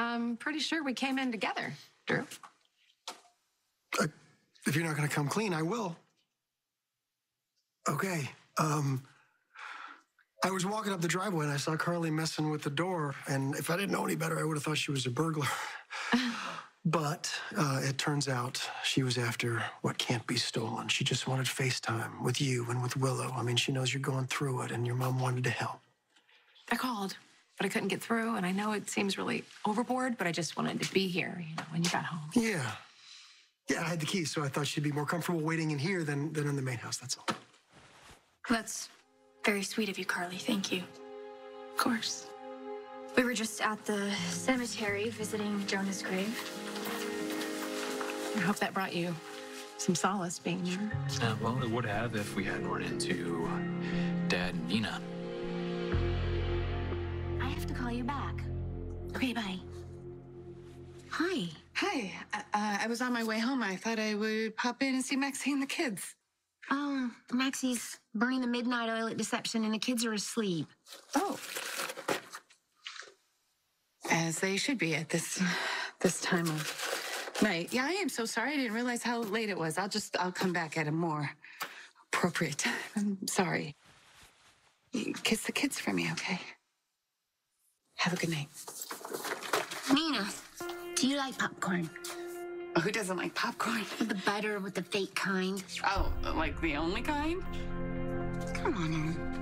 I'm pretty sure we came in together, Drew. Uh, if you're not going to come clean, I will. Okay. Um, I was walking up the driveway and I saw Carly messing with the door. And if I didn't know any better, I would have thought she was a burglar. but uh, it turns out she was after what can't be stolen. She just wanted FaceTime with you and with Willow. I mean, she knows you're going through it and your mom wanted to help. I called, but I couldn't get through. And I know it seems really overboard, but I just wanted to be here, you know, when you got home. Yeah. Yeah, I had the keys, so I thought she'd be more comfortable waiting in here than, than in the main house, that's all. That's very sweet of you, Carly. Thank you. Of course. We were just at the cemetery visiting Jonah's grave. I hope that brought you some solace being here. Uh, well, it would have if we hadn't run into Dad and Nina. Back. Okay, bye. Hi. Hi. Uh, I was on my way home. I thought I would pop in and see Maxie and the kids. Oh, Maxie's burning the midnight oil at Deception and the kids are asleep. Oh. As they should be at this this time of night. Yeah, I am so sorry. I didn't realize how late it was. I'll just I'll come back at a more appropriate time. I'm sorry. Kiss the kids for me, okay? Have a good night. Nina, do you like popcorn? Oh, who doesn't like popcorn? With the butter, with the fake kind? Oh, like the only kind? Come on, Anne.